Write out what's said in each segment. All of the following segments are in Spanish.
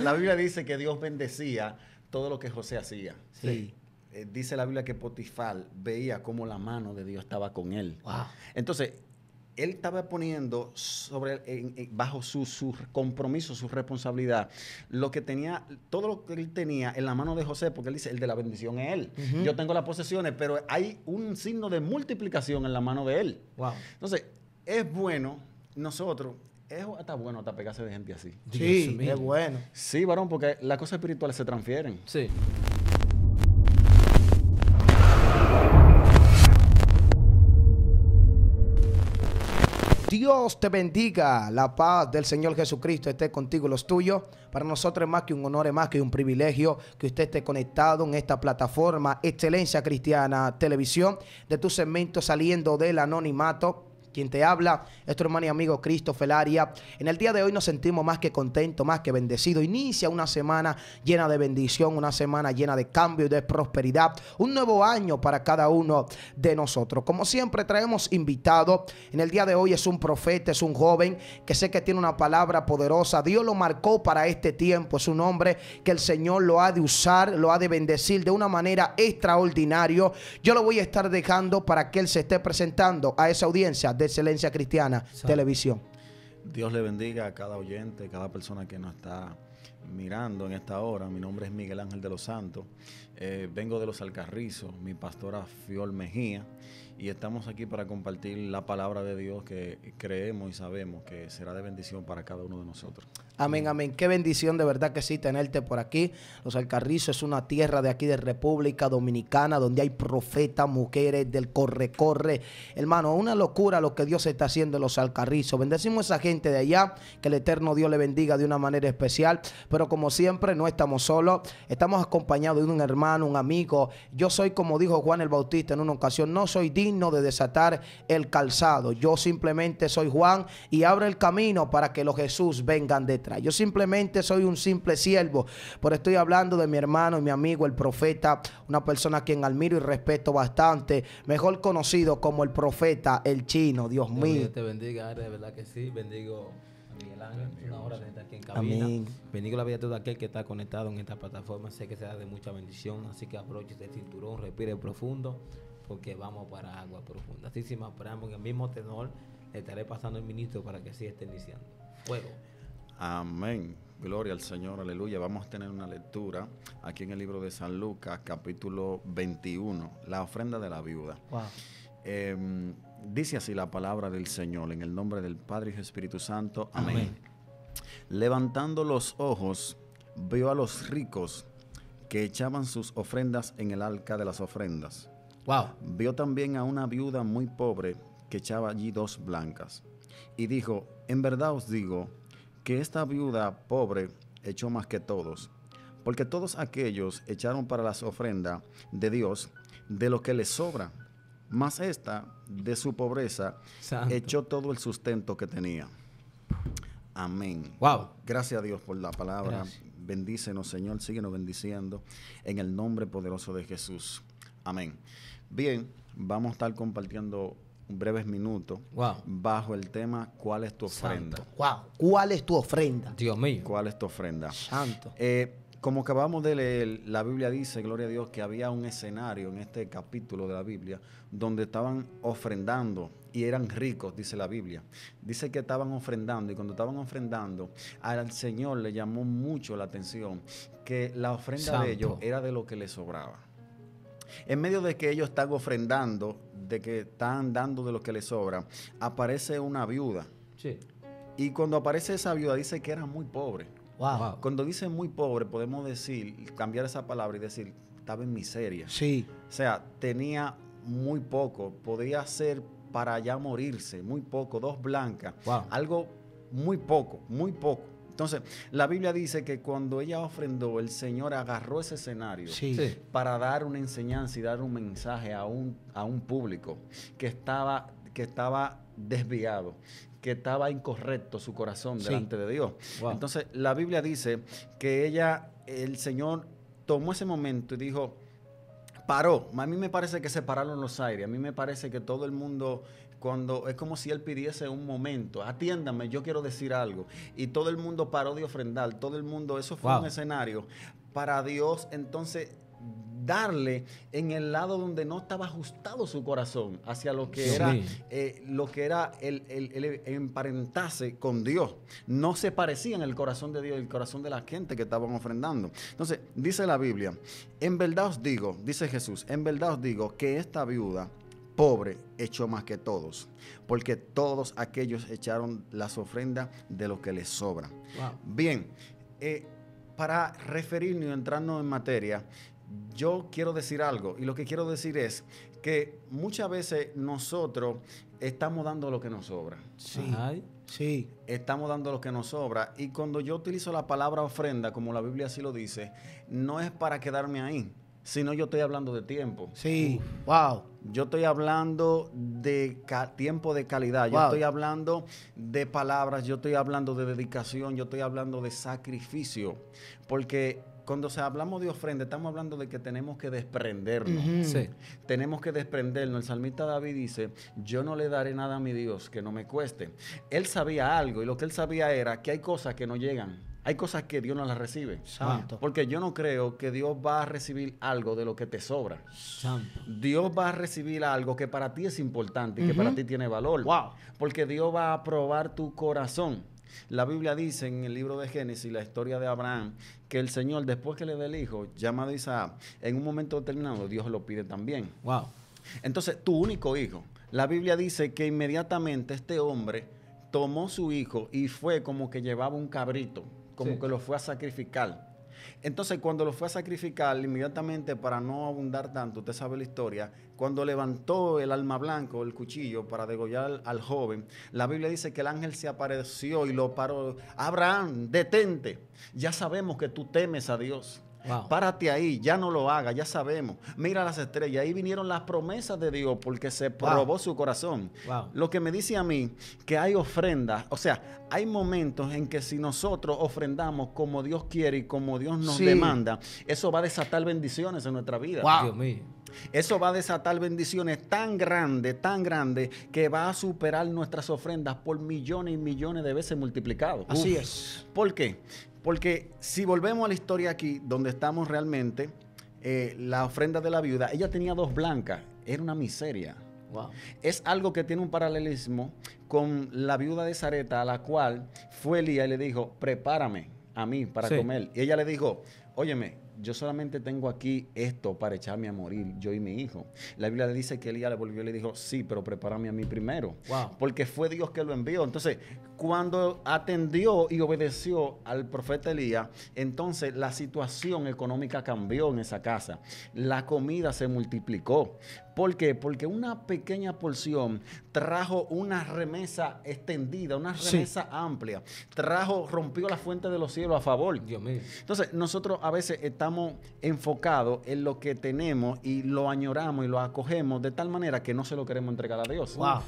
la Biblia dice que Dios bendecía todo lo que José hacía. Sí. Eh, dice la Biblia que Potifar veía cómo la mano de Dios estaba con él. Wow. Entonces, él estaba poniendo sobre, en- en- bajo su, su compromiso, su responsabilidad, lo que tenía, todo lo que él tenía en la mano de José, porque él dice, el de la bendición es él. Yo tengo las posesiones, pero hay un signo de multiplicación en la mano de él. Wow. Entonces, es bueno, nosotros, es hasta bueno hasta pegarse de gente así. Sí, es bueno. Sí, varón, porque las cosas espirituales se transfieren. Sí. Dios te bendiga. La paz del Señor Jesucristo esté contigo y los tuyos. Para nosotros es más que un honor, es más que un privilegio que usted esté conectado en esta plataforma Excelencia Cristiana Televisión de tu segmento saliendo del anonimato. Quien te habla es tu hermano y amigo Cristo Felaria. En el día de hoy nos sentimos más que contentos, más que bendecidos. Inicia una semana llena de bendición, una semana llena de cambio y de prosperidad. Un nuevo año para cada uno de nosotros. Como siempre traemos invitado. En el día de hoy es un profeta, es un joven que sé que tiene una palabra poderosa. Dios lo marcó para este tiempo. Es un hombre que el Señor lo ha de usar, lo ha de bendecir de una manera extraordinaria. Yo lo voy a estar dejando para que él se esté presentando a esa audiencia de Excelencia Cristiana Televisión. Dios le bendiga a cada oyente, cada persona que nos está mirando en esta hora. Mi nombre es Miguel Ángel de los Santos. Eh, vengo de los Alcarrizos, mi pastora Fiol Mejía. Y estamos aquí para compartir la palabra de Dios que creemos y sabemos que será de bendición para cada uno de nosotros. Amén, amén. Qué bendición de verdad que sí tenerte por aquí. Los Alcarrizos es una tierra de aquí de República Dominicana donde hay profetas, mujeres del corre-corre. Hermano, una locura lo que Dios está haciendo en los Alcarrizos. Bendecimos a esa gente de allá. Que el eterno Dios le bendiga de una manera especial. Pero como siempre, no estamos solos. Estamos acompañados de un hermano, un amigo. Yo soy, como dijo Juan el Bautista en una ocasión, no soy digno de desatar el calzado. Yo simplemente soy Juan y abro el camino para que los Jesús vengan detrás. Yo simplemente soy un simple siervo, pero estoy hablando de mi hermano y mi amigo, el profeta, una persona a quien admiro y respeto bastante, mejor conocido como el profeta, el chino, Dios Dios mío. mío te bendiga, de verdad que sí. Bendigo a Miguel Ángel, una hora de estar aquí en cabina. Amén. Bendigo la vida de todo aquel que está conectado en esta plataforma. Sé que será de mucha bendición, así que aproveche este cinturón, respire profundo, porque vamos para agua profunda. Así sin más en el mismo tenor, le estaré pasando el ministro para que así esté iniciando. Fuego. Amén. Gloria al Señor, aleluya. Vamos a tener una lectura aquí en el libro de San Lucas, capítulo 21, la ofrenda de la viuda. Wow. Eh, dice así la palabra del Señor, en el nombre del Padre y del Espíritu Santo. Amén. Amén. Levantando los ojos, vio a los ricos que echaban sus ofrendas en el arca de las ofrendas. Wow. Vio también a una viuda muy pobre que echaba allí dos blancas. Y dijo, en verdad os digo que esta viuda pobre echó más que todos, porque todos aquellos echaron para las ofrendas de Dios de lo que les sobra, mas esta de su pobreza Santo. echó todo el sustento que tenía. Amén. Wow. Gracias a Dios por la palabra. Gracias. Bendícenos, Señor. Síguenos bendiciendo en el nombre poderoso de Jesús. Amén. Bien, vamos a estar compartiendo breves minutos Wow. bajo el tema ¿Cuál es tu ofrenda? Santo. Wow. ¿Cuál es tu ofrenda? Dios mío. ¿Cuál es tu ofrenda? Santo. Eh, como acabamos de leer, la Biblia dice, gloria a Dios, que había un escenario en este capítulo de la Biblia donde estaban ofrendando y eran ricos, dice la Biblia. Dice que estaban ofrendando y cuando estaban ofrendando, al Señor le llamó mucho la atención que la ofrenda Santo. de ellos era de lo que les sobraba. En medio de que ellos están ofrendando, de que están dando de lo que les sobra, aparece una viuda. Sí. Y cuando aparece esa viuda, dice que era muy pobre. Wow. Wow. Cuando dice muy pobre, podemos decir, cambiar esa palabra y decir, estaba en miseria. Sí. O sea, tenía muy poco, podía ser para ya morirse, muy poco, dos blancas, Wow. algo muy poco, muy poco. Entonces, la Biblia dice que cuando ella ofrendó, el Señor agarró ese escenario Sí. Para dar una enseñanza y dar un mensaje a un, a un público que estaba, que estaba desviado, que estaba incorrecto su corazón Sí. delante de Dios. Wow. Entonces, la Biblia dice que ella, el Señor tomó ese momento y dijo, paró. A mí me parece que se pararon los aires. A mí me parece que todo el mundo cuando es como si él pidiese un momento, atiéndame, yo quiero decir algo. Y todo el mundo paró de ofrendar, todo el mundo, eso fue Wow. un escenario para Dios entonces darle en el lado donde no estaba ajustado su corazón hacia lo que era eh, lo que era el, el- el emparentarse con Dios. No se parecía en el corazón de Dios, el corazón de la gente que estaban ofrendando. Entonces, dice la Biblia, en verdad os digo, dice Jesús, en verdad os digo que esta viuda pobre echó más que todos, porque todos aquellos echaron las ofrendas de lo que les sobra. Wow. Bien, eh, para referirnos y entrarnos en materia, yo quiero decir algo y lo que quiero decir es que muchas veces nosotros estamos dando lo que nos sobra. Sí, sí. Estamos dando lo que nos sobra y cuando yo utilizo la palabra ofrenda, como la Biblia así lo dice, no es para quedarme ahí, sino yo estoy hablando de tiempo. Sí, wow. Yo estoy hablando de tiempo de calidad, yo Wow. estoy hablando de palabras, yo estoy hablando de dedicación, yo estoy hablando de sacrificio. Porque cuando se hablamos de ofrenda, estamos hablando de que tenemos que desprendernos. Sí. Tenemos que desprendernos. El salmista David dice, yo no le daré nada a mi Dios que no me cueste. Él sabía algo y lo que él sabía era que hay cosas que no llegan. Hay cosas que Dios no las recibe. Santo. Porque yo no creo que Dios va a recibir algo de lo que te sobra. Santo. Dios va a recibir algo que para ti es importante y que para ti tiene valor. Wow. Porque Dios va a probar tu corazón. La Biblia dice en el libro de Génesis, la historia de Abraham, que el Señor, después que le dé el hijo, llamado Isaac, en un momento determinado Dios lo pide también. Wow. Entonces, tu único hijo. La Biblia dice que inmediatamente este hombre tomó su hijo y fue como que llevaba un cabrito, como Sí. que lo fue a sacrificar. Entonces, cuando lo fue a sacrificar, inmediatamente, para no abundar tanto, usted sabe la historia, cuando levantó el alma blanco, el cuchillo, para degollar al, al joven, la Biblia dice que el ángel se apareció y lo paró. Abraham, detente. Ya sabemos que tú temes a Dios. Wow. Párate ahí, ya no lo haga, ya sabemos. Mira las estrellas, ahí vinieron las promesas de Dios porque se probó su corazón. Wow. Lo que me dice a mí que hay ofrendas, o sea, hay momentos en que si nosotros ofrendamos como Dios quiere y como Dios nos Sí. demanda, eso va a desatar bendiciones en nuestra vida. Dios mío. Eso va a desatar bendiciones tan grandes, tan grandes, que va a superar nuestras ofrendas por millones y millones de veces multiplicados. Así Uf. es. ¿Por qué? Porque si volvemos a la historia aquí, donde estamos realmente, eh, la ofrenda de la viuda, ella tenía dos blancas, era una miseria. Wow. Es algo que tiene un paralelismo con la viuda de Zareta, a la cual fue Elías y le dijo, prepárame a mí para Sí. comer. Y ella le dijo, óyeme, yo solamente tengo aquí esto para echarme a morir, yo y mi hijo. La Biblia le dice que Elías le volvió y le dijo, sí, pero prepárame a mí primero. Wow. Porque fue Dios que lo envió. Entonces, cuando atendió y obedeció al profeta Elías, entonces la situación económica cambió en esa casa. La comida se multiplicó. ¿Por qué? Porque una pequeña porción trajo una remesa extendida, una Sí. remesa amplia. Trajo, rompió la fuente de los cielos a favor. Dios mío. Entonces, nosotros a veces estamos enfocados en lo que tenemos y lo añoramos y lo acogemos de tal manera que no se lo queremos entregar a Dios. Wow.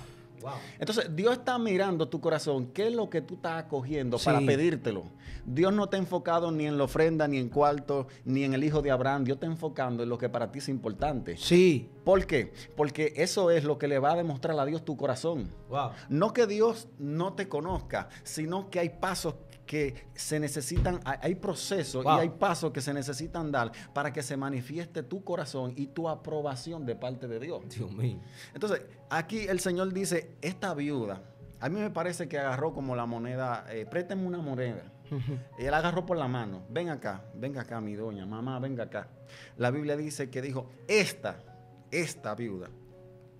Wow. Entonces, Dios está mirando tu corazón, qué es lo que tú estás acogiendo Sí. para pedírtelo. Dios no está enfocado ni en la ofrenda, ni en cuarto, ni en el hijo de Abraham. Dios está enfocando en lo que para ti es importante. Sí. ¿Por qué? Porque eso es lo que le va a demostrar a Dios tu corazón. Wow. No que Dios no te conozca, sino que hay pasos que se necesitan, hay- procesos Wow. y hay pasos que se necesitan dar para que se manifieste tu corazón y tu aprobación de parte de Dios. Dios mío. Entonces, aquí el Señor dice, esta viuda, a mí me parece que agarró como la moneda, eh, présteme una moneda. Y él agarró por la mano, ven acá, venga acá mi doña, mamá, venga acá. La Biblia dice que dijo, esta, esta viuda,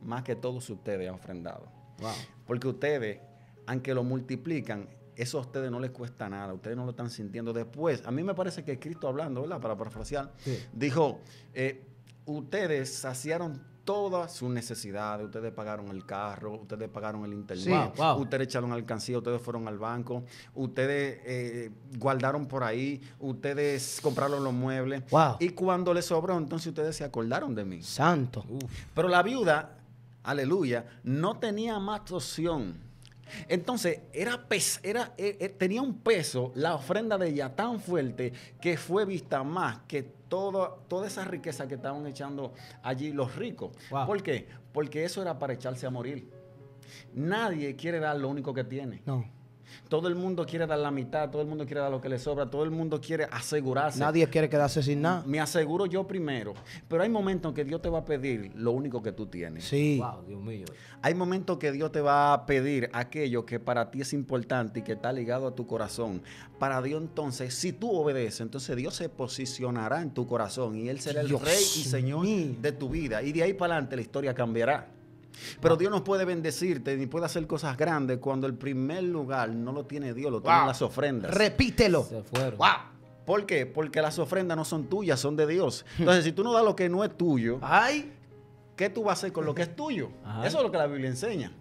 más que todos ustedes han ofrendado. Wow. Porque ustedes, aunque lo multiplican, eso a ustedes no les cuesta nada, ustedes no lo están sintiendo. Después, a mí me parece que Cristo hablando, ¿verdad? Para parafrasear, Sí. dijo, eh, ustedes saciaron todas sus necesidades, ustedes pagaron el carro, ustedes pagaron el internet, Sí. Wow. ustedes echaron alcancía, ustedes fueron al banco, ustedes eh, guardaron por ahí, ustedes compraron los muebles. Wow. Y cuando les sobró, entonces ustedes se acordaron de mí. Santo. Uf. Pero la viuda, aleluya, no tenía más opción. Entonces, era pes- era, eh, eh, tenía un peso la ofrenda de ella tan fuerte que fue vista más que todo, toda esa riqueza que estaban echando allí los ricos. Wow. ¿Por qué? Porque eso era para echarse a morir. Nadie quiere dar lo único que tiene. No. Todo el mundo quiere dar la mitad, todo el mundo quiere dar lo que le sobra, todo el mundo quiere asegurarse. Nadie quiere quedarse sin nada. Me aseguro yo primero. Pero hay momentos en que Dios te va a pedir lo único que tú tienes. Sí. Wow, Dios mío. Hay momentos que Dios te va a pedir aquello que para ti es importante y que está ligado a tu corazón. Para Dios entonces, si tú obedeces, entonces Dios se posicionará en tu corazón y Él será el Dios rey y Señor mío. de tu vida. Y de ahí para adelante la historia cambiará. Pero Dios no puede bendecirte ni puede hacer cosas grandes cuando el primer lugar no lo tiene Dios, lo tienen Wow. las ofrendas. Repítelo. Se fueron. Wow. ¿Por qué? Porque las ofrendas no son tuyas, son de Dios. Entonces, si tú no das lo que no es tuyo, Ay. ¿qué tú vas a hacer con lo que es tuyo? Ajá. Eso es lo que la Biblia enseña.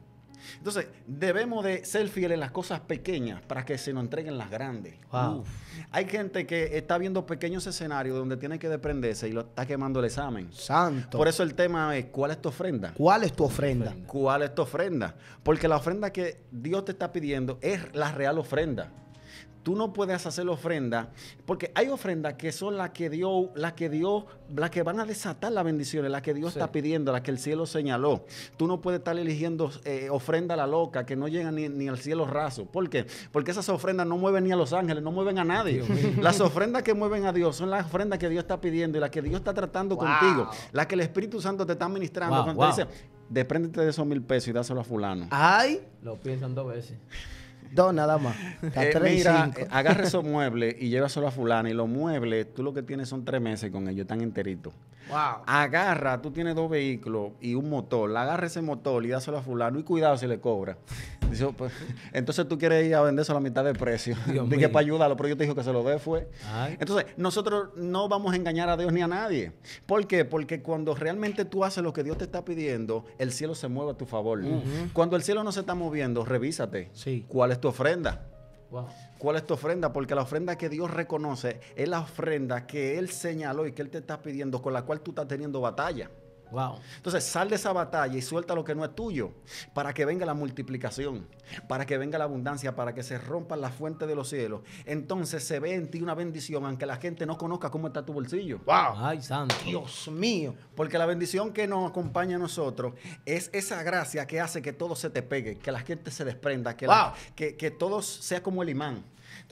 Entonces, debemos de ser fieles en las cosas pequeñas para que se nos entreguen las grandes. Wow. Uf. Hay gente que está viendo pequeños escenarios donde tiene que desprenderse y lo está quemando el examen. Santo. Por eso el tema es, ¿cuál es tu ofrenda? ¿Cuál es tu ofrenda? ¿Cuál es tu ofrenda? Porque la ofrenda que Dios te está pidiendo es la real ofrenda. Tú no puedes hacer ofrenda, porque hay ofrendas que son las que Dios, las que Dios, las que van a desatar las bendiciones, las que Dios Sí. está pidiendo, las que el cielo señaló. Tú no puedes estar eligiendo eh, ofrenda a la loca, que no llegan ni, ni al cielo raso. ¿Por qué? Porque esas ofrendas no mueven ni a los ángeles, no mueven a nadie. Las ofrendas que mueven a Dios son las ofrendas que Dios está pidiendo y las que Dios está tratando Wow. contigo, las que el Espíritu Santo te está ministrando. Wow, cuando wow. te dice, despréndete de esos mil pesos y dáselo a fulano. Ay. Lo piensan dos veces. Dos nada más. Eh, mira, eh, agarra esos muebles y llévaselo a fulano. Y los muebles, tú lo que tienes son tres meses con ellos, están enteritos. Wow. Agarra, tú tienes dos vehículos y un motor. Agarra ese motor y dáselo a fulano. Y cuidado si le cobra. Dice, oh, pues, entonces tú quieres ir a vender a la mitad de precio. Dije para ayudarlo, pero yo te dijo que se lo dé fue. Ay. Entonces, nosotros no vamos a engañar a Dios ni a nadie. ¿Por qué? Porque cuando realmente tú haces lo que Dios te está pidiendo, el cielo se mueve a tu favor. Cuando el cielo no se está moviendo, revísate. Sí. ¿Cuál es tu ofrenda? ¿Cuál es tu ofrenda? Porque la ofrenda que Dios reconoce es la ofrenda que Él señaló y que Él te está pidiendo, con la cual tú estás teniendo batalla. Wow. Entonces, sal de esa batalla y suelta lo que no es tuyo, para que venga la multiplicación, para que venga la abundancia, para que se rompan las fuentes de los cielos. Entonces se ve en ti una bendición, aunque la gente no conozca cómo está tu bolsillo. Wow. Ay, santo. Dios mío. Porque la bendición que nos acompaña a nosotros es esa gracia que hace que todo se te pegue, que la gente se desprenda, que, la- que, que todo sea como el imán.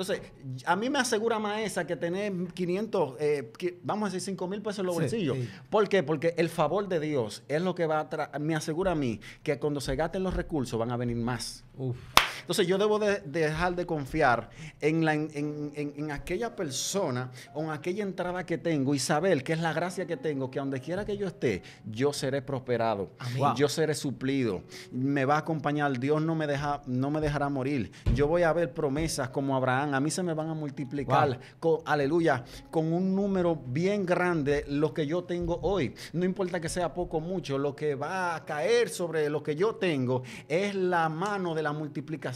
Entonces, a mí me asegura más esa que tener 500, eh, vamos a decir 5 mil pesos en los Sí, bolsillos. sí. ¿Por qué? Porque el favor de Dios es lo que va a me asegura a mí que cuando se gasten los recursos van a venir más. Uf. Entonces yo debo de, de dejar de confiar en, la, en, en- en- en aquella persona o en aquella entrada que tengo y saber que es la gracia que tengo, que donde quiera que yo esté, yo seré prosperado, Wow. yo seré suplido, me va a acompañar, Dios no me, deja, no me dejará morir, yo voy a ver promesas como Abraham, a mí se me van a multiplicar, Wow. con, aleluya, con un número bien grande lo que yo tengo hoy. No importa que sea poco o mucho, lo que va a caer sobre lo que yo tengo es la mano de la multiplicación.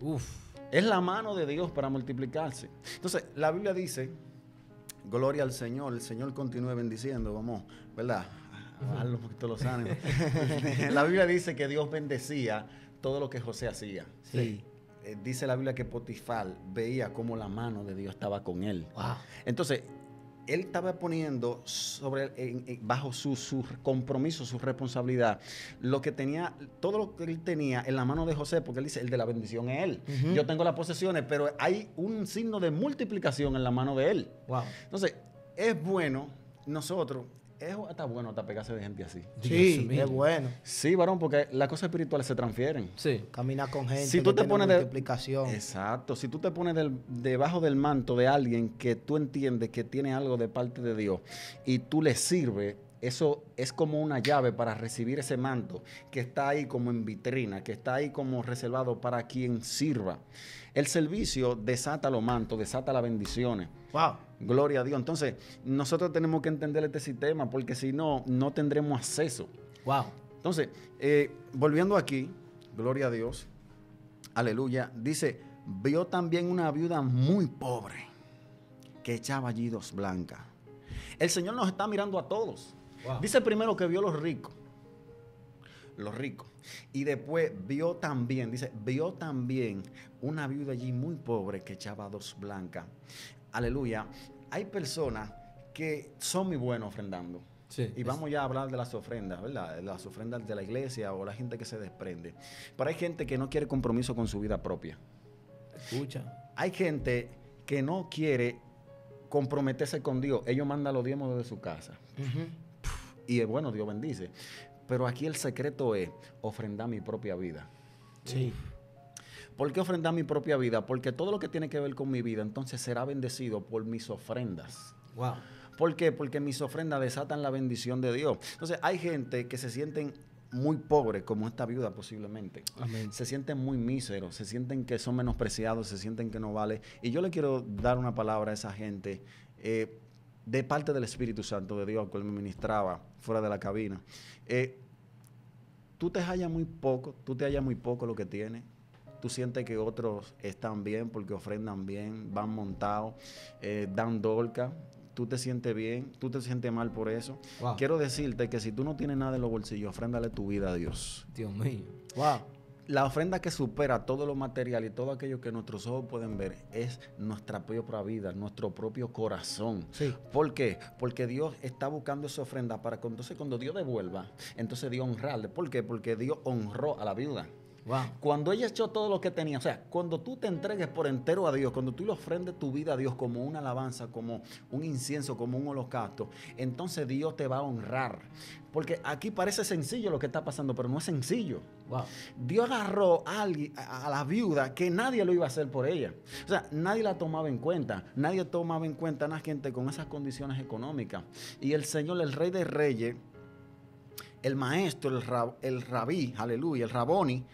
Uf. Es la mano de Dios para multiplicarse. Entonces, la Biblia dice, gloria al Señor, el Señor continúe bendiciendo, vamos, ¿verdad? A bajarle un poquito los ánimos. la Biblia dice que Dios bendecía todo lo que José hacía. Sí. Eh, dice la Biblia que Potifar veía cómo la mano de Dios estaba con él. Wow. Entonces, él estaba poniendo sobre, en- en- bajo su, su compromiso, su responsabilidad, lo que tenía, todo lo que él tenía en la mano de José, porque él dice, el de la bendición es él. Yo tengo las posesiones, pero hay un signo de multiplicación en la mano de él. Wow. Entonces, es bueno nosotros, es hasta bueno hasta pegarse de gente así. Sí, Dios mío. es bueno. Sí, varón, porque las cosas espirituales se transfieren. Sí. Caminar con gente Si que tú te pones de- multiplicación. Exacto. Si tú te pones del- debajo del manto de alguien que tú entiendes que tiene algo de parte de Dios y tú le sirves, eso es como una llave para recibir ese manto que está ahí como en vitrina, que está ahí como reservado para quien sirva. El servicio desata los mantos, desata las bendiciones. Wow. Gloria a Dios. Entonces, nosotros tenemos que entender este sistema porque si no, no tendremos acceso. Wow. Entonces, eh, volviendo aquí, gloria a Dios, aleluya, dice, vio también una viuda muy pobre que echaba allí dos blancas. El Señor nos está mirando a todos. Wow. Dice primero que vio los ricos, los ricos, y después vio también, dice, vio también una viuda allí muy pobre que echaba dos blancas. Aleluya, hay personas que son muy buenos ofrendando. Sí, y vamos ya a hablar de las ofrendas, ¿verdad? Las ofrendas de la iglesia o la gente que se desprende. Pero hay gente que no quiere compromiso con su vida propia. Escucha. Hay gente que no quiere comprometerse con Dios. Ellos mandan los diezmos desde su casa. Ujú. Y bueno, Dios bendice. Pero aquí el secreto es ofrendar mi propia vida. Sí. ¿Por qué ofrendar mi propia vida? Porque todo lo que tiene que ver con mi vida entonces será bendecido por mis ofrendas. Wow. ¿Por qué? Porque mis ofrendas desatan la bendición de Dios. Entonces hay gente que se sienten muy pobres, como esta viuda posiblemente. Amén. Se sienten muy míseros, se sienten que son menospreciados, se sienten que no vale. Y yo le quiero dar una palabra a esa gente eh, de parte del Espíritu Santo de Dios, que él me ministraba fuera de la cabina. Eh, tú te hallas muy poco, tú te hallas muy poco lo que tienes. Tú sientes que otros están bien porque ofrendan bien, van montados, eh, dan dolca. Tú te sientes bien, tú te sientes mal por eso. Wow. Quiero decirte que si tú no tienes nada en los bolsillos, ofréndale tu vida a Dios. Dios mío. Wow. La ofrenda que supera todo lo material y todo aquello que nuestros ojos pueden ver es nuestra propia vida, nuestro propio corazón. Sí. ¿Por qué? Porque Dios está buscando esa ofrenda para que entonces cuando Dios devuelva, entonces Dios honrarle. ¿Por qué? Porque Dios honró a la viuda. Wow. Cuando ella echó todo lo que tenía, o sea, cuando tú te entregues por entero a Dios, cuando tú le ofrendes tu vida a Dios como una alabanza, como un incienso, como un holocausto, entonces Dios te va a honrar. Porque aquí parece sencillo lo que está pasando, pero no es sencillo. Wow. Dios agarró a, alguien- a- la viuda que nadie lo iba a hacer por ella. O sea, nadie la tomaba en cuenta. Nadie tomaba en cuenta a la gente con esas condiciones económicas. Y el Señor, el Rey de Reyes, el maestro, el, rab- el rabí, aleluya, el raboni,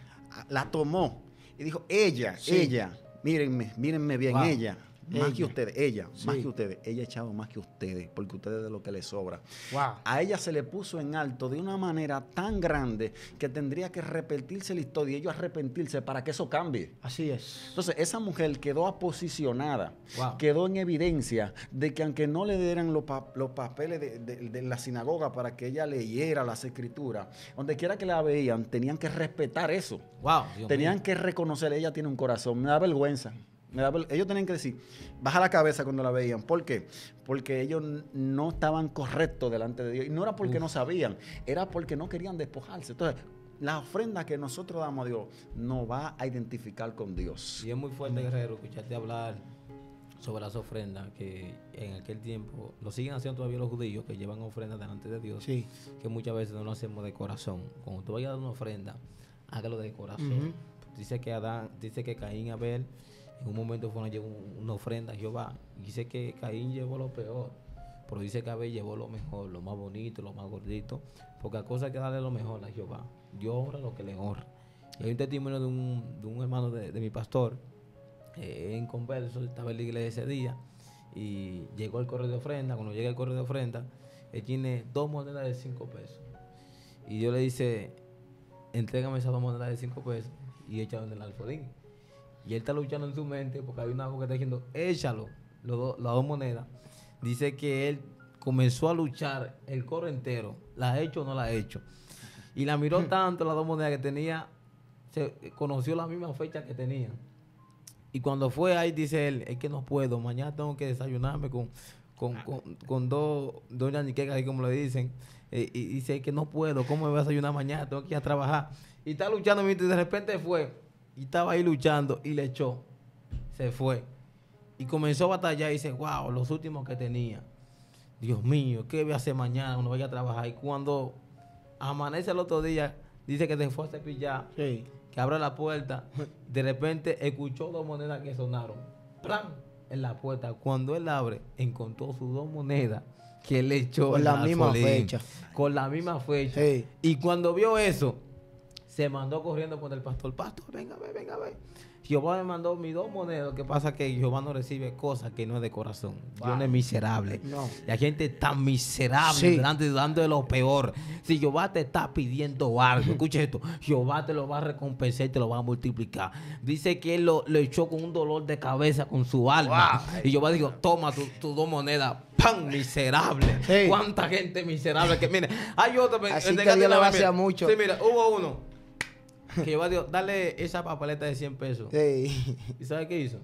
la tomó. Y dijo, ella, Sí. ella, mírenme, mírenme bien, ella, más Ella. que ustedes, ella, más que ustedes, ella ha echado más que ustedes, porque ustedes de lo que les sobra. Wow. A ella se le puso en alto de una manera tan grande que tendría que repetirse la historia y ellos arrepentirse para que eso cambie. Así es. Entonces, esa mujer quedó aposicionada, Wow. quedó en evidencia de que aunque no le dieran los, pa- los papeles de, de- de la sinagoga para que ella leyera las escrituras, donde quiera que la veían, tenían que respetar eso. Wow. Dios Tenían mío. que reconocer, ella tiene un corazón, me da vergüenza. Me da ver- ellos tenían que decir, baja la cabeza cuando la veían. ¿Por qué? Porque ellos no estaban correctos delante de Dios. Y no era porque no sabían, era porque no querían despojarse. Entonces, la ofrenda que nosotros damos a Dios nos va a identificar con Dios. Y es muy fuerte, Guerrero, escucharte hablar sobre las ofrendas que en aquel tiempo lo siguen haciendo todavía los judíos que llevan ofrendas delante de Dios. Sí. Que muchas veces no lo hacemos de corazón. Cuando tú vayas a dar una ofrenda, hágalo de corazón. Dice que Adán, dice que Caín y Abel en un momento fueron un- una ofrenda a Jehová. Dice que Caín llevó lo peor. Pero dice que Abel llevó lo mejor, lo más bonito, lo más gordito. Porque a cosas hay que darle lo mejor a Jehová. Dios honra lo que le honra. Y hay un testimonio de un, hermano de, mi pastor, eh, en converso, estaba en la iglesia ese día, y llegó el correo de ofrenda. Cuando llega el correo de ofrenda, él tiene dos monedas de cinco pesos. Y Dios le dice, entrégame esas dos monedas de cinco pesos y échalo en el alfodín. Y él está luchando en su mente porque hay una voz que está diciendo, échalo, las dos monedas. Dice que él comenzó a luchar el coro entero, la ha hecho o no la ha hecho. Y la miró tanto las dos monedas que tenía, se conoció la misma fecha que tenía. Y cuando fue ahí, dice él, es que no puedo, mañana tengo que desayunarme con, con, con, con dos, ahí como le dicen. Eh, y dice "Es que no puedo, ¿cómo me voy a desayunar mañana? Tengo que ir a trabajar. Y está luchando, mientras de repente fue, y estaba ahí luchando, y le echó. Se fue. Y comenzó a batallar y dice, wow, los últimos que tenía. Dios mío, ¿qué voy a hacer mañana cuando vaya a trabajar? Y cuando amanece el otro día, dice que se fue a cepillar Sí. que abre la puerta, de repente escuchó dos monedas que sonaron. ¡Plam! En la puerta. Cuando él abre, encontró sus dos monedas que él echó Con la misma fecha. Con la misma fecha. Sí. Y cuando vio eso, se mandó corriendo con el pastor. Pastor, venga, ve, venga, ve. Jehová me mandó mis dos monedas. Lo que pasa es que Jehová no recibe cosas que no es de corazón. Dios no es miserable. No. La gente tan miserable Sí. delante delante de lo peor. Si Jehová te está pidiendo algo, escucha esto, Jehová te lo va a recompensar y te lo va a multiplicar. Dice que él lo, lo echó con un dolor de cabeza con su alma. Y Jehová dijo, toma tus tu dos monedas. ¡Pam! Miserable. Sí. ¿Cuánta gente miserable? Que mire, hay otro. Así que Dios le va a mucho. Sí, mira, hubo uno. Que Jehová dijo, dale esa papeleta de 100 pesos. Sí. ¿Y sabe qué hizo?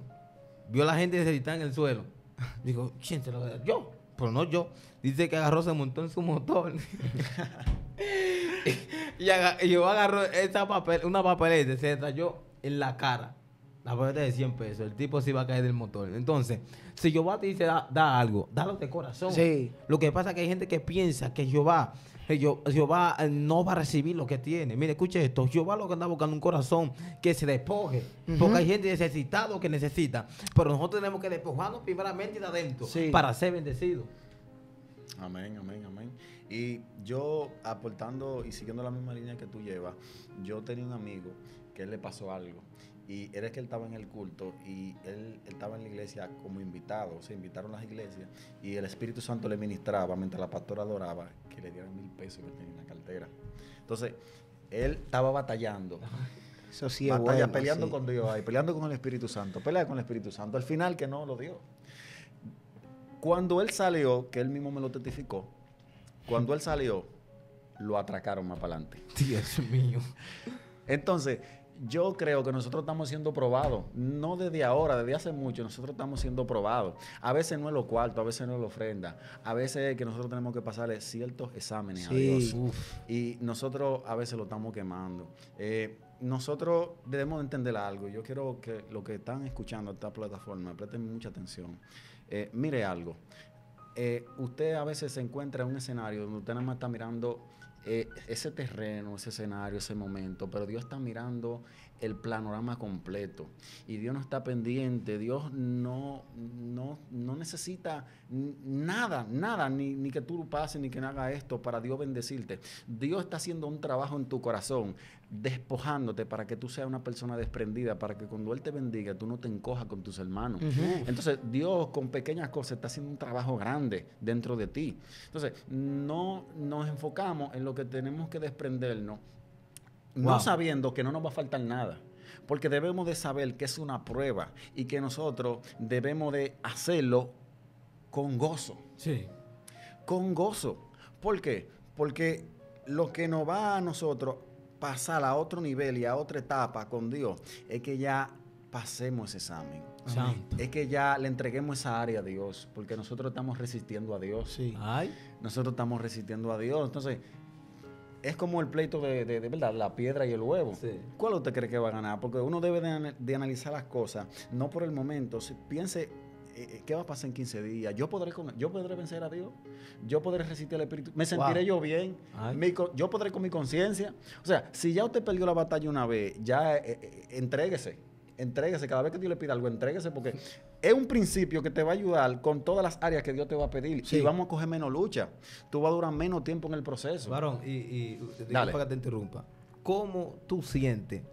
Vio a la gente necesitada en el suelo. Dijo, ¿quién se lo va a dar? Yo. pero no yo. Dice que agarró, se montó en su motor. y, aga- y yo agarró esa papel, una papeleta, se estalló en la cara. La papeleta de 100 pesos. El tipo se iba a caer del motor. Entonces, si Jehová te dice da, da algo, dalo de corazón. Sí. Lo que pasa es que hay gente que piensa que Jehová, que Yo- Jehová eh, no va a recibir lo que tiene. Mire, escuche esto. Jehová lo que anda buscando un corazón que se despoje. Porque hay gente necesitada que necesita. Pero nosotros tenemos que despojarnos primeramente de adentro Sí. para ser bendecidos. Amén, amén, amén. Y yo aportando y siguiendo la misma línea que tú llevas, yo tenía un amigo que él le pasó algo. Y era que él estaba en el culto y él, él estaba en la iglesia como invitado. Se invitaron las iglesias y el Espíritu Santo le ministraba mientras la pastora adoraba que le dieran mil pesos que tenía en la cartera. Entonces, él estaba batallando. Eso sí es batalla, bueno, peleando sí. con Dios, ahí, peleando con el Espíritu Santo, pelea con el Espíritu Santo. Al final que no lo dio. Cuando él salió, que él mismo me lo testificó, cuando él salió, lo atracaron más para adelante. Dios mío. Entonces, yo creo que nosotros estamos siendo probados, no desde ahora, desde hace mucho, nosotros estamos siendo probados. A veces no es lo cuarto, a veces no es la ofrenda, a veces es que nosotros tenemos que pasarle ciertos exámenes a. Dios. Uf. Y nosotros a veces lo estamos quemando. Eh, nosotros debemos entender algo. Yo quiero que los que están escuchando esta plataforma presten mucha atención. Eh, mire algo. Eh, usted a veces se encuentra en un escenario donde usted nada más está mirando eh, ese terreno, ese escenario, ese momento, pero Dios está mirando el panorama completo y Dios no está pendiente, Dios no, no, no necesita nada, nada, ni, ni que tú pases, ni que haga esto para Dios bendecirte. Dios está haciendo un trabajo en tu corazón, despojándote para que tú seas una persona desprendida, para que cuando Él te bendiga tú no te encojas con tus hermanos. Entonces Dios con pequeñas cosas está haciendo un trabajo grande dentro de ti. Entonces no nos enfocamos en lo que tenemos que desprendernos, no sabiendo que no nos va a faltar nada. Porque debemos de saber que es una prueba y que nosotros debemos de hacerlo con gozo Sí. con gozo. ¿Por qué? Porque lo que nos va a nosotros pasar a otro nivel y a otra etapa con Dios es que ya pasemos ese examen. Santo. Es que ya le entreguemos esa área a Dios, porque nosotros estamos resistiendo a Dios. Sí. Ay. Nosotros estamos resistiendo a Dios. Entonces, es como el pleito de, de- de verdad, la piedra y el huevo. Sí. ¿Cuál usted cree que va a ganar? Porque uno debe de, ana- de analizar las cosas, no por el momento. Si piense, eh, eh, ¿qué va a pasar en 15 días? ¿Yo podré, con- ¿Yo podré vencer a Dios? ¿Yo podré resistir al Espíritu? ¿Me sentiré Wow. yo bien? Mi ¿Yo podré con mi conciencia? O sea, si ya usted perdió la batalla una vez, ya eh, eh, entréguese. Entréguese. Cada vez que Dios le pida algo, entréguese porque es un principio que te va a ayudar con todas las áreas que Dios te va a pedir. Sí. Y vamos a coger menos lucha. Tú vas a durar menos tiempo en el proceso. Varón, y, y Dale. disculpa que te interrumpa. ¿Cómo tú sientes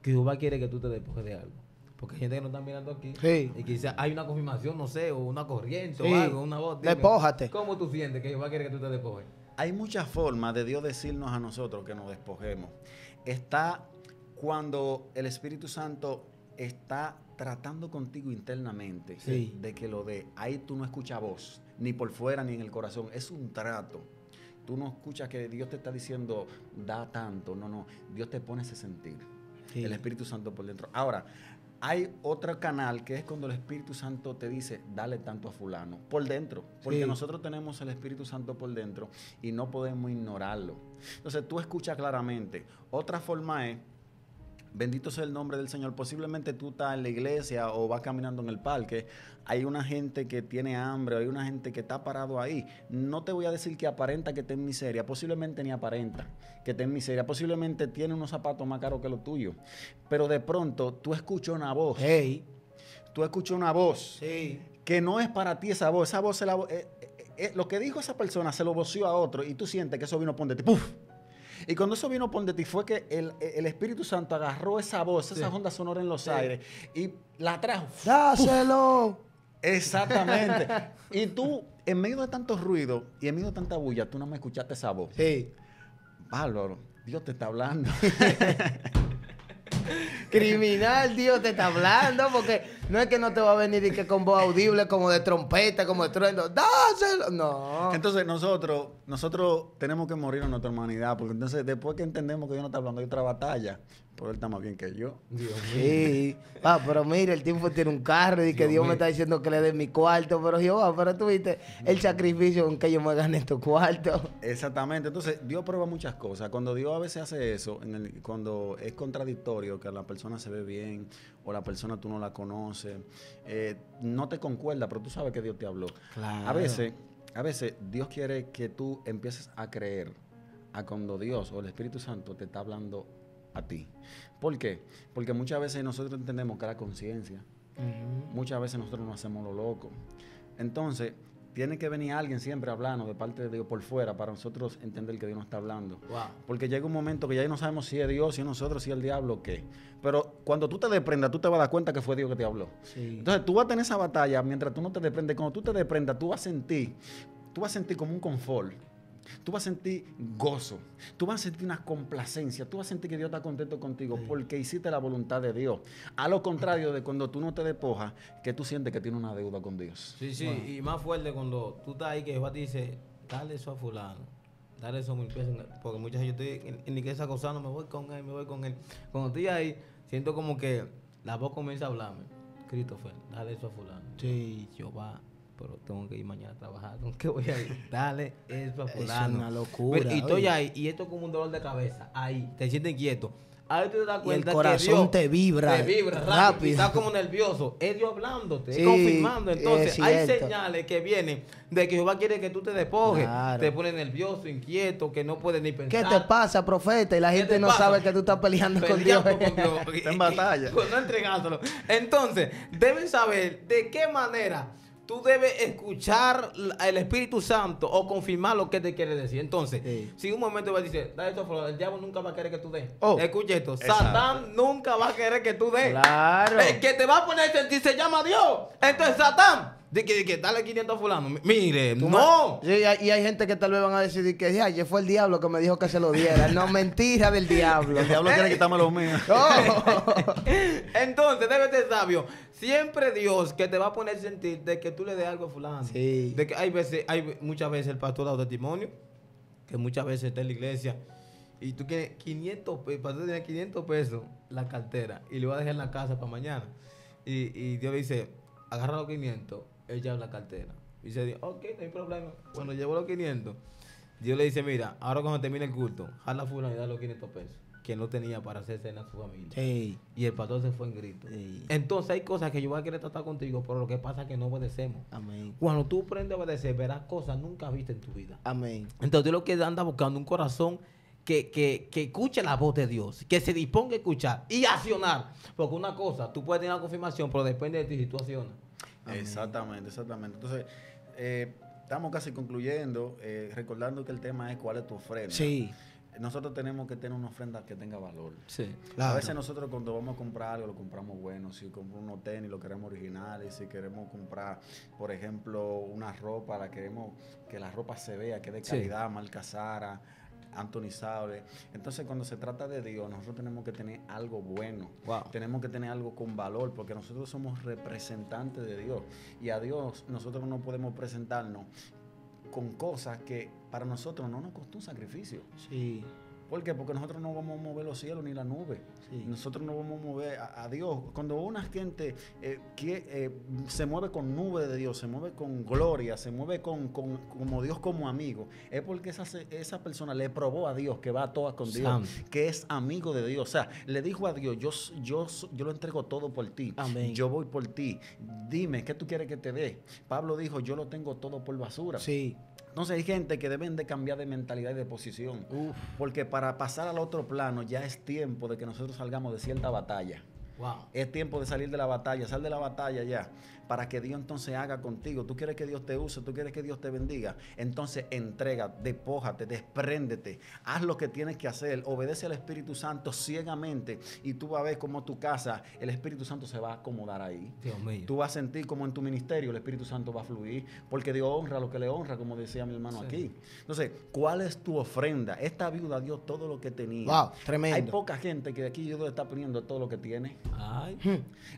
que Jehová quiere que tú te despojes de algo? Porque hay gente que no está mirando aquí. Sí. Y quizás hay una confirmación, no sé, o una corriente Sí. o algo, una voz. dime, Despójate. ¿Cómo tú sientes que Jehová quiere que tú te despojes? Hay muchas formas de Dios decirnos a nosotros que nos despojemos. Está cuando el Espíritu Santo está tratando contigo internamente Sí. de que lo dé. Ahí tú no escuchas voz, ni por fuera ni en el corazón. Es un trato. Tú no escuchas que Dios te está diciendo, da tanto. No, no. Dios te pone ese sentir. Sí. El Espíritu Santo por dentro. Ahora, hay otro canal que es cuando el Espíritu Santo te dice, dale tanto a fulano, por dentro. Porque Sí. nosotros tenemos el Espíritu Santo por dentro y no podemos ignorarlo. Entonces tú escuchas claramente. Otra forma es, bendito sea el nombre del Señor, posiblemente tú estás en la iglesia o vas caminando en el parque, hay una gente que tiene hambre, hay una gente que está parado ahí. No te voy a decir que aparenta que esté en miseria, posiblemente ni aparenta que esté en miseria, posiblemente tiene unos zapatos más caros que los tuyos, pero de pronto tú escuchas una voz, Hey. tú escuchas una voz Sí. que no es para ti esa voz, esa voz se la, eh, eh, eh, lo que dijo esa persona se lo voció a otro y tú sientes que eso vino ti, ¡puf! Y cuando eso vino por de ti fue que el, el Espíritu Santo agarró esa voz, esa onda sonora en los aires y la trajo. Dáselo. Exactamente. y tú, en medio de tanto ruido y en medio de tanta bulla, tú no me escuchaste esa voz. Sí. Bárbaro, Dios te está hablando. Criminal, Dios te está hablando, porque no es que no te va a venir y que con voz audible, como de trompeta, como de trueno. ¡Dáselo! No. Entonces nosotros, nosotros tenemos que morir en nuestra humanidad, porque entonces después que entendemos que Dios no está hablando de otra batalla, pues él está más bien que yo. Dios mío. Sí. Ah, pero mire, el tiempo tiene un carro y que Dios me está diciendo que le dé mi cuarto, pero Jehová, pero tú viste el sacrificio en que yo me gané tu cuarto. Exactamente. Entonces, Dios prueba muchas cosas. Cuando Dios a veces hace eso, en el- cuando es contradictorio, que la persona se ve bien o la persona tú no la conoces, eh, no te concuerda, pero tú sabes que Dios te habló. Claro. A veces, a veces Dios quiere que tú empieces a creer a cuando Dios o el Espíritu Santo te está hablando a ti. ¿Por qué? Porque muchas veces nosotros entendemos que la conciencia. Muchas veces nosotros nos hacemos lo loco. Entonces, tiene que venir alguien siempre hablando de parte de Dios por fuera para nosotros entender que Dios nos está hablando. Wow. Porque llega un momento que ya no sabemos si es Dios, si es nosotros, si es el diablo o qué. Pero cuando tú te desprendas, tú te vas a dar cuenta que fue Dios que te habló. Sí. Entonces tú vas a tener esa batalla mientras tú no te desprendes. Cuando tú te desprendas, tú vas a sentir, tú vas a sentir como un confort. Tú vas a sentir gozo. Tú vas a sentir una complacencia. Tú vas a sentir que Dios está contento contigo porque hiciste la voluntad de Dios. A lo contrario de cuando tú no te despojas, que tú sientes que tienes una deuda con Dios. Sí, sí, y más fuerte cuando tú estás ahí que Jehová te dice, dale eso a fulano, dale esos mil pesos, porque muchas veces yo estoy en, en la iglesia gozando, me voy con él, me voy con él. Cuando estoy ahí, siento como que la voz comienza a hablarme. Christopher, dale eso a fulano. Sí. Jehová, pero tengo que ir mañana a trabajar, ¿con qué voy a ir? Dale eso a Es fulano. una locura, Pero- y estoy ahí, y esto es como un dolor de cabeza, ahí, te sientes inquieto. Ahí tú te das Y el cuenta corazón que Dios te vibra Te vibra rápido. rápido. y Estás como nervioso. Es Dios hablándote, Sí, es confirmando. es Entonces, hay señales que vienen de que Jehová quiere que tú te despojes. Claro. Te pone nervioso, inquieto, que no puedes ni ¿Qué pensar. te pasa, profeta? Y la ¿Qué gente te no pasa? sabe que tú estás peleando, con Dios. Con Dios. En batalla. Pues no entregándolo. Entonces, deben saber de qué manera tú debes escuchar al Espíritu Santo o confirmar lo que te quiere decir. Entonces, Sí. si un momento va a decir, da esto, fulano", el diablo nunca va a querer que tú des. Oh. Escucha esto, Exacto. Satán nunca va a querer que tú des. Claro. El que te va a poner a sentir se llama Dios. Entonces, Satán, de que, de que dale 500 a fulano. Mire, Tú no. Sí, y hay, y hay gente que tal vez van a decidir que ya, fue el diablo que me dijo que se lo diera. No, mentira del diablo. El diablo quiere quitarme los míos. Entonces, debes ser sabio. Siempre Dios que te va a poner a sentir de que tú le des algo a fulano. Sí. De que hay veces, hay muchas veces el pastor da testimonio, que muchas veces está en la iglesia y tú tienes 500 pesos, pastor tiene 500 pesos la cartera y le va a dejar en la casa para mañana. Y, y Dios le dice, agarra los 500, él lleva la cartera. Y dice, ok, no hay problema. Bueno, llevo los 500. Dios le dice, mira, ahora cuando termine el culto, jala fulano y da los 500 pesos, que no tenía para hacer cena a su familia. Y el pastor se fue en grito. Entonces hay cosas que yo voy a querer tratar contigo, pero lo que pasa es que no obedecemos. Amén. Cuando tú aprendes a obedecer, verás cosas nunca vistas en tu vida. Amén. Entonces tú lo que anda buscando un corazón que, que, que escuche la voz de Dios, que se disponga a escuchar y accionar. Porque una cosa, tú puedes tener la confirmación, pero depende de ti si tú accionas. Exactamente, exactamente. Entonces, eh, estamos casi concluyendo, eh, recordando que el tema es cuál es tu ofrenda. Sí. Nosotros tenemos que tener una ofrenda que tenga valor. Sí. Claro. A veces nosotros cuando vamos a comprar algo lo compramos bueno. Si compramos unos tenis lo queremos originales. Si queremos comprar, por ejemplo, una ropa, la queremos que la ropa se vea, que de Sí. calidad, marca Sara, Anthony. Entonces cuando se trata de Dios, nosotros tenemos que tener algo bueno. Wow. Tenemos que tener algo con valor porque nosotros somos representantes de Dios. Y a Dios nosotros no podemos presentarnos con cosas que para nosotros no nos costó un sacrificio. Sí. ¿Por qué? Porque nosotros no vamos a mover los cielos ni la nube. Sí. Nosotros no vamos a mover a, a Dios. Cuando una gente eh, que, eh, se mueve con nube de Dios, se mueve con gloria, se mueve con, con- como Dios como amigo, es porque esa, esa persona le probó a Dios que va a todas con Dios, que es amigo de Dios. O sea, le dijo a Dios, yo, yo, yo lo entrego todo por ti. Amén. Yo voy por ti. Dime, ¿qué tú quieres que te dé? Pablo dijo, yo lo tengo todo por basura. Sí. Entonces hay gente que deben de cambiar de mentalidad y de posición. Uf. Porque para pasar al otro plano ya es tiempo de que nosotros salgamos de cierta batalla. Wow. Es tiempo de salir de la batalla, sal de la batalla ya. Para que Dios entonces haga contigo. Tú quieres que Dios te use, tú quieres que Dios te bendiga. Entonces entrega, despójate, despréndete, haz lo que tienes que hacer, obedece al Espíritu Santo ciegamente y tú vas a ver cómo tu casa, el Espíritu Santo se va a acomodar ahí. Dios mío. Tú vas a sentir como en tu ministerio el Espíritu Santo va a fluir, porque Dios honra lo que le honra, como decía mi hermano Sí. aquí. Entonces, ¿cuál es tu ofrenda? Esta viuda dio todo lo que tenía. Wow, tremendo. Hay poca gente que aquí Dios le está poniendo todo lo que tiene. Ay,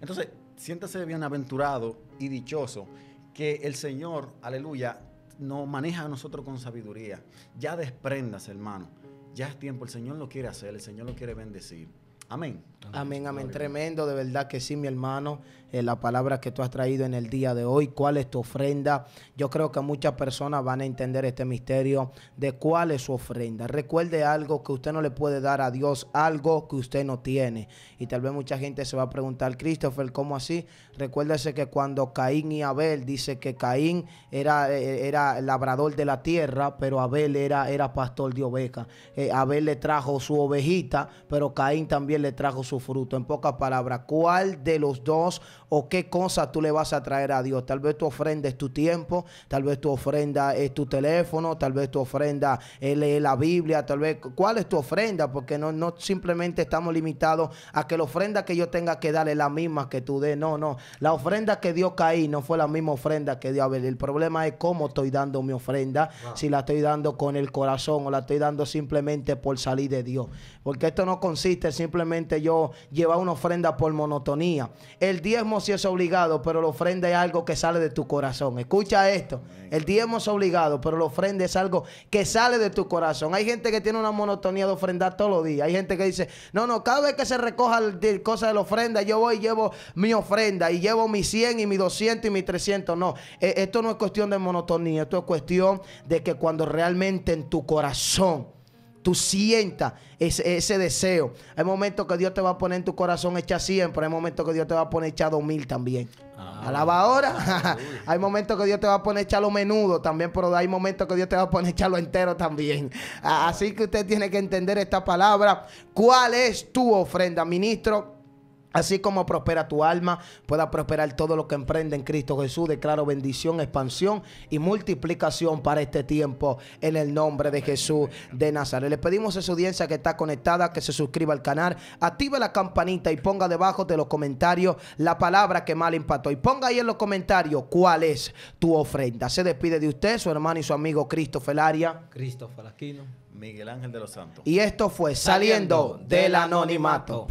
Entonces, siéntase bienaventurado y dichoso que el Señor, aleluya, nos maneja a nosotros con sabiduría. Ya despréndase, hermano. Ya es tiempo, el Señor lo quiere hacer, el Señor lo quiere bendecir. Amén. Amén, amén. Tremendo, de verdad que sí, mi hermano. eh, la palabra que tú has traído en el día de hoy, cuál es tu ofrenda. Yo creo que muchas personas van a entender este misterio de cuál es su ofrenda. Recuerde algo que usted no le puede dar a Dios, algo que usted no tiene. Y tal vez mucha gente se va a preguntar, Christopher, ¿cómo así? Recuérdese que cuando Caín y Abel, dice que Caín era, eh, era labrador de la tierra, pero Abel era, era pastor de ovejas. Eh, Abel le trajo su ovejita, pero Caín también le trajo su fruto. En pocas palabras, ¿cuál de los dos o qué cosa tú le vas a traer a Dios? Tal vez tu ofrenda es tu tiempo, tal vez tu ofrenda es tu teléfono, tal vez tu ofrenda es leer la Biblia, tal vez, ¿cuál es tu ofrenda? Porque no, no simplemente estamos limitados a que la ofrenda que yo tenga que dar es la misma que tú des. No, no. La ofrenda que dio Caín no fue la misma ofrenda que dio Abel. El problema es cómo estoy dando mi ofrenda, si la estoy dando con el corazón o la estoy dando simplemente por salir de Dios. Porque esto no consiste simplemente yo llevar una ofrenda por monotonía. El diezmo sí es obligado, pero la ofrenda es algo que sale de tu corazón. Escucha esto. El diezmo es obligado, pero la ofrenda es algo que sale de tu corazón. Hay gente que tiene una monotonía de ofrendar todos los días. Hay gente que dice, no, no, cada vez que se recoja el- de cosas de la ofrenda, yo voy y llevo mi ofrenda y llevo mi 100 y mi 200 y mi 300. No, Eh, esto no es cuestión de monotonía, esto es cuestión de que cuando realmente en tu corazón tú sientas ese, ese deseo. Hay momentos que Dios te va a poner en tu corazón echar 100, pero hay momentos que Dios te va a poner echar 2000 también. Ah. Alaba ahora. hay momentos que Dios te va a poner echarlo menudo también, pero hay momentos que Dios te va a poner echarlo entero también. Así que usted tiene que entender esta palabra. ¿Cuál es tu ofrenda, ministro? Así como prospera tu alma, pueda prosperar todo lo que emprende en Cristo Jesús. Declaro bendición, expansión y multiplicación para este tiempo en el nombre de Jesús de Nazaret. Le pedimos a su audiencia que está conectada que se suscriba al canal, active la campanita y ponga debajo de los comentarios la palabra que mal impactó. Y ponga ahí en los comentarios cuál es tu ofrenda. Se despide de usted, su hermano y su amigo Cristo Felaria. Christopher Aquino. Miguel Ángel de los Santos. Y esto fue Saliendo del Anonimato.